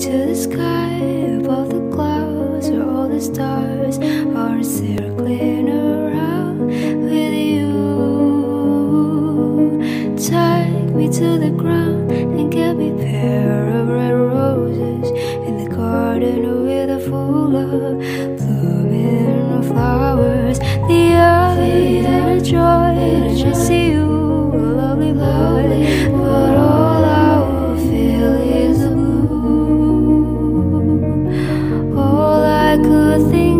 to the sky above the clouds where all the stars are circling around with you. Take me to the ground and get me a pair of red roses in the garden with a full of blooming. Good things. thing